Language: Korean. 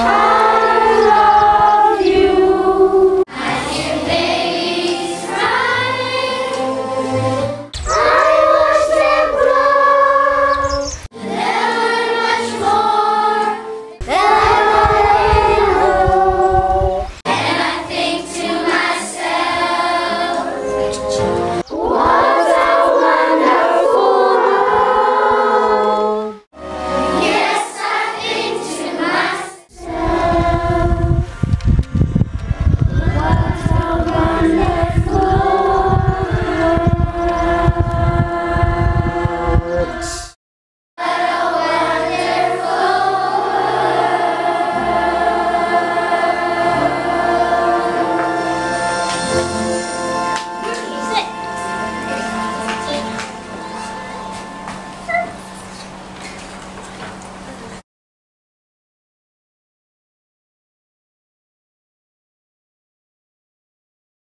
감사합니다.